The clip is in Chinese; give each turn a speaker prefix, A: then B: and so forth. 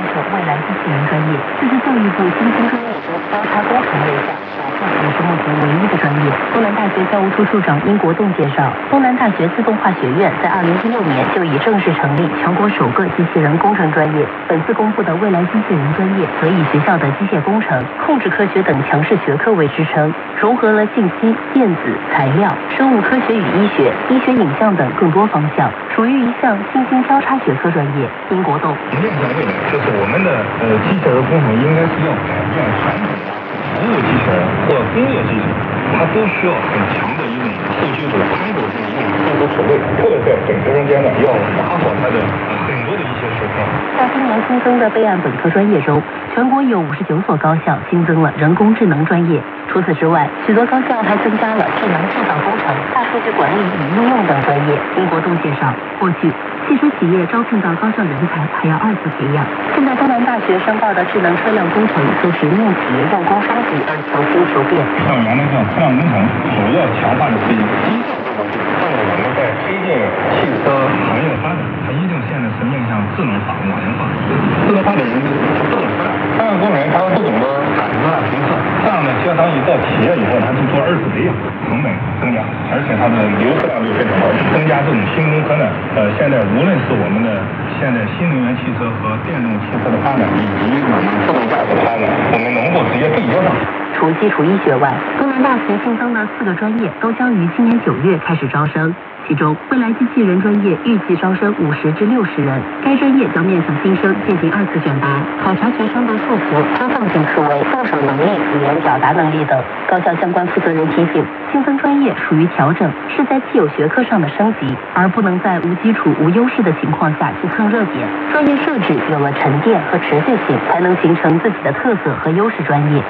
A: 未来机器人专业，这是教育部新兴专业中交叉工程类项，少数也是目前唯一的专业。东南大学教务处处长殷国栋介绍，东南大学自动化学院在二零一六年就已正式成立全国首个机器人工程专业。本次公布的未来机器人专业，则以学校的机械工程、控制科学等强势学科为支撑，融合了信息、电子、材料、生物科学与医学、医学影像等更多方向，新兴交叉学科专业。丁国栋。
B: 就是我们的呃机器人工程应该是要改变传统的服务机器人或工业机器人，它都需要很强的一种后续的开发性一种技术储备，特别在本科生阶段要打好它的很多的一些学科。
A: 在今年新增的备案本科专业中，全国有五十九所高校新增了人工智能专业。除此之外，许多高校还增加了智能制造工程、大数据管理与应用等专业。殷国栋介绍，过去。汽车企业招聘到高校人才还要二次培养，现在东南大学申报的智能车辆工程就是面企业用工商级而求新求变。
B: 像原来像车辆工程，主要强化的是一个是我们在推进汽车行业的发展，它一定现在是面向智能化、网联化。智能化的人不懂车，车辆工人他不懂得感测、评测，这样呢，相当于到企业以后，他去做二次培养，成本增加，而且它的流车量就非常高，增加这种新工科呢，呃，现在无论是我们的现在新能源汽车和电动汽车的发展，以及我们自动驾驶的发展，我们农。
A: 除基础医学外，东南大学新增的四个专业都将于今年九月开始招生。其中，未来机器人专业预计招生五十至六十人。该专业将面向新生进行二次选拔，考察学生的数学、科放性思维、动手能力、语言表达能力等。高校相关负责人提醒，新增专业属于调整，是在既有学科上的升级，而不能在无基础、无优势的情况下去蹭热点。专业设置有了沉淀和持续性，才能形成自己的特色和优势专业。